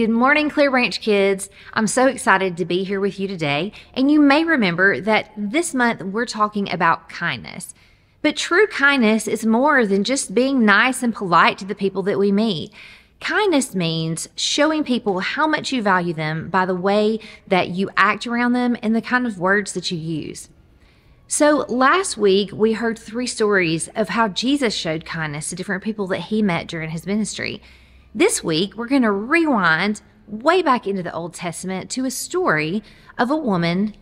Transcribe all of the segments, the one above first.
Good morning, Clearbranch kids. I'm so excited to be here with you today. And you may remember that this month we're talking about kindness. But true kindness is more than just being nice and polite to the people that we meet. Kindness means showing people how much you value them by the way that you act around them and the kind of words that you use. So, last week we heard three stories of how Jesus showed kindness to different people that he met during his ministry. This week, we're going to rewind way back into the Old Testament to a story of a woman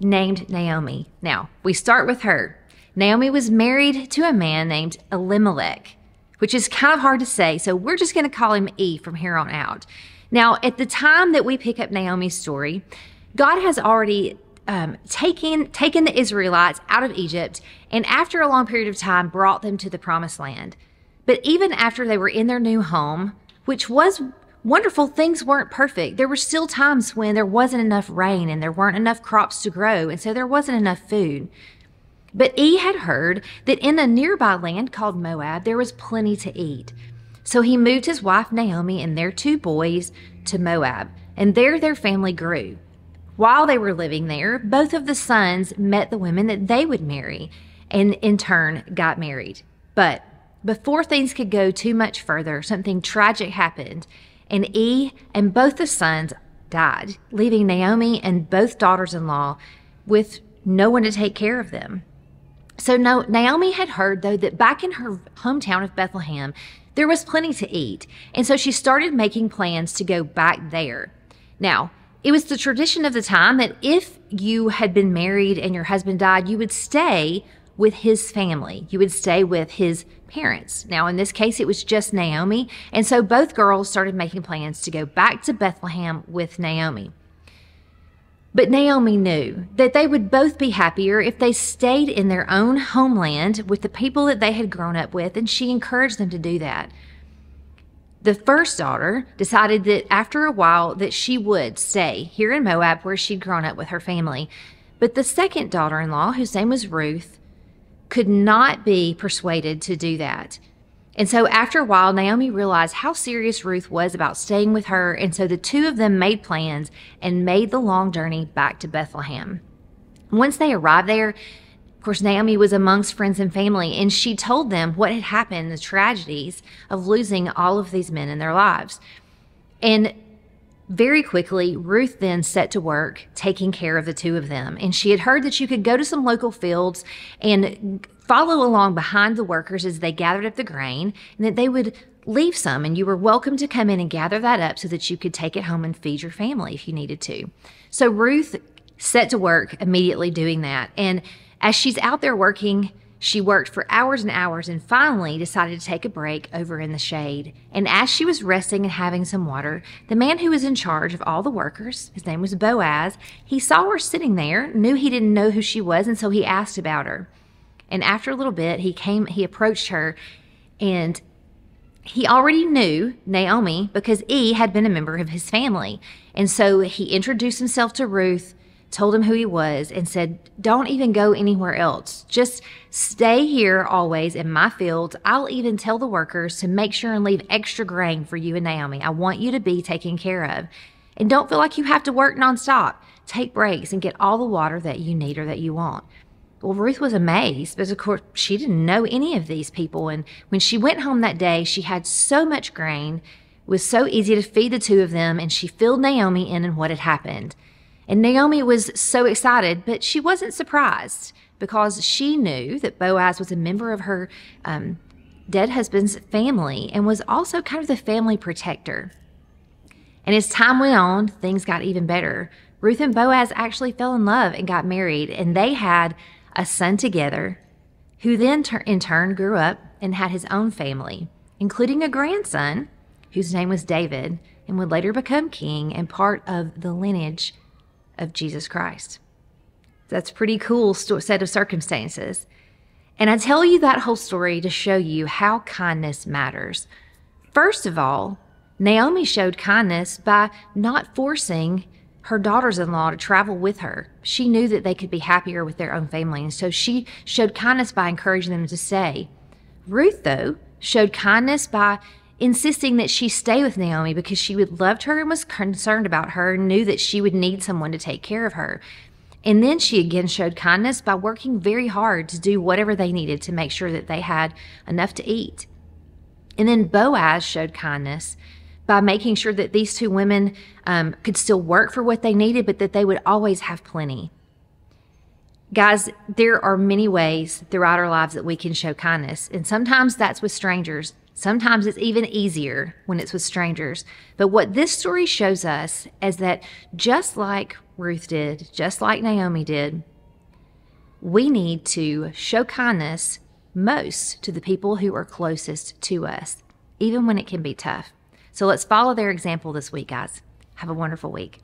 named Naomi. Now, we start with her. Naomi was married to a man named Elimelech, which is kind of hard to say, so we're just going to call him E from here on out. Now, at the time that we pick up Naomi's story, God has already um, taken taken the Israelites out of Egypt, and after a long period of time, brought them to the Promised Land. But even after they were in their new home, which was wonderful, things weren't perfect. There were still times when there wasn't enough rain and there weren't enough crops to grow, and so there wasn't enough food. But E had heard that in a nearby land called Moab, there was plenty to eat. So he moved his wife Naomi and their two boys to Moab, and there their family grew. While they were living there, both of the sons met the women that they would marry and in turn got married. But before things could go too much further, something tragic happened, and E and both the sons died, leaving Naomi and both daughters in law with no one to take care of them. So no, Naomi had heard, though, that back in her hometown of Bethlehem, there was plenty to eat. And so she started making plans to go back there. Now, it was the tradition of the time that if you had been married and your husband died, you would stay with his family. You would stay with his parents. Now, in this case, it was just Naomi. And so both girls started making plans to go back to Bethlehem with Naomi. But Naomi knew that they would both be happier if they stayed in their own homeland with the people that they had grown up with, and she encouraged them to do that. The first daughter decided that after a while that she would stay here in Moab where she'd grown up with her family. But the second daughter-in-law, whose name was Ruth, could not be persuaded to do that. And so after a while, Naomi realized how serious Ruth was about staying with her. And so the two of them made plans and made the long journey back to Bethlehem. Once they arrived there, of course, Naomi was amongst friends and family, and she told them what had happened, the tragedies of losing all of these men in their lives. And very quickly, Ruth then set to work taking care of the two of them. And she had heard that you could go to some local fields and follow along behind the workers as they gathered up the grain, and that they would leave some, and you were welcome to come in and gather that up so that you could take it home and feed your family if you needed to. So Ruth set to work immediately doing that. And as she's out there working, she worked for hours and hours and finally decided to take a break over in the shade. And as she was resting and having some water, the man who was in charge of all the workers, his name was Boaz, he saw her sitting there, knew he didn't know who she was, and so he asked about her. And after a little bit, he came, he approached her and he already knew Naomi because E had been a member of his family. And so he introduced himself to Ruth told him who he was, and said, Don't even go anywhere else. Just stay here always in my fields. I'll even tell the workers to make sure and leave extra grain for you and Naomi. I want you to be taken care of. And don't feel like you have to work nonstop. Take breaks and get all the water that you need or that you want. Well, Ruth was amazed because, of course, she didn't know any of these people. And when she went home that day, she had so much grain. It was so easy to feed the two of them, and she filled Naomi in on what had happened. And Naomi was so excited, but she wasn't surprised because she knew that Boaz was a member of her um, dead husband's family and was also kind of the family protector. And as time went on, things got even better. Ruth and Boaz actually fell in love and got married, and they had a son together who then in turn grew up and had his own family, including a grandson whose name was David and would later become king and part of the lineage of Jesus Christ. That's pretty cool set of circumstances. And I tell you that whole story to show you how kindness matters. First of all, Naomi showed kindness by not forcing her daughters in law to travel with her. She knew that they could be happier with their own family, and so she showed kindness by encouraging them to stay. Ruth, though, showed kindness by insisting that she stay with Naomi because she would loved her and was concerned about her and knew that she would need someone to take care of her. And then she again showed kindness by working very hard to do whatever they needed to make sure that they had enough to eat. And then Boaz showed kindness by making sure that these two women um, could still work for what they needed, but that they would always have plenty. Guys, there are many ways throughout our lives that we can show kindness, and sometimes that's with strangers. Sometimes it's even easier when it's with strangers. But what this story shows us is that just like Ruth did, just like Naomi did, we need to show kindness most to the people who are closest to us, even when it can be tough. So let's follow their example this week, guys. Have a wonderful week.